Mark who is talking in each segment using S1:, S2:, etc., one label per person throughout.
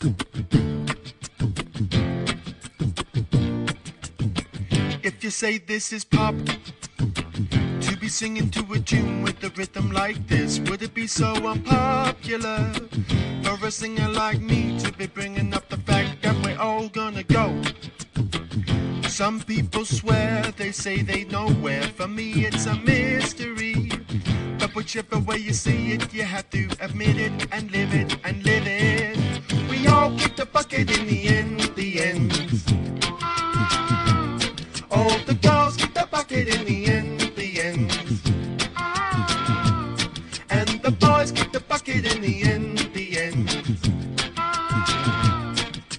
S1: If you say this is pop, to be singing to a tune with a rhythm like this, would it be so unpopular for a singer like me to be bringing up the fact that we're all gonna go? Some people swear, they say they know where. For me, it's a mystery. But whichever way you see it, you have to admit it and live it and live it. We all kick the bucket in the end, the end. All the girls kick the bucket in the end, the end. And the boys kick the bucket in the end, the end.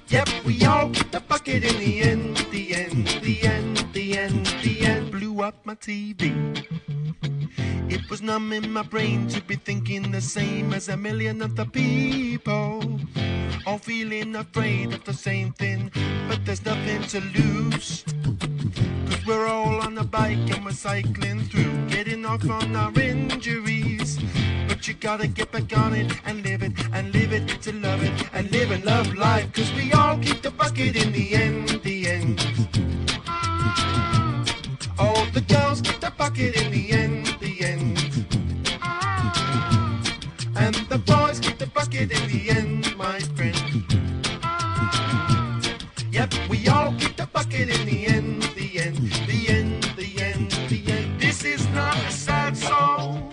S1: Yep, we all kick the bucket in the end, the end, the end, the end, the end. Blew up my TV. It was numb in my brain to be thinking the same as a million other people. All feeling afraid of the same thing, but there's nothing to lose. Cause we're all on a bike and we're cycling through, getting off on our injuries. But you gotta get back on it and live it and live it to love it and live and love life. Cause we all keep the bucket in the end, the end. All the girls keep the bucket in the end, the end. And the boys keep the bucket in the end, we all keep the bucket in the end, the end, the end, the end, the end. This is not a sad song.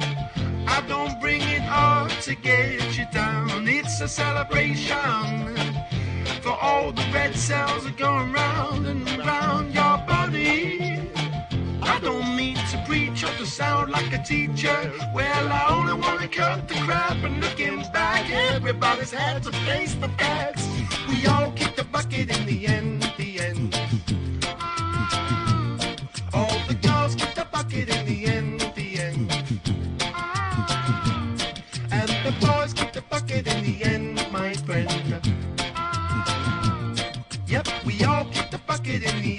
S1: I don't bring it up to get you down. It's a celebration for all the red cells are going round and round your body. I don't mean to preach or to sound like a teacher. Well, I only want to cut the crap and looking back. Everybody's had to face the facts. We all kick the Yep, we all kick the bucket in the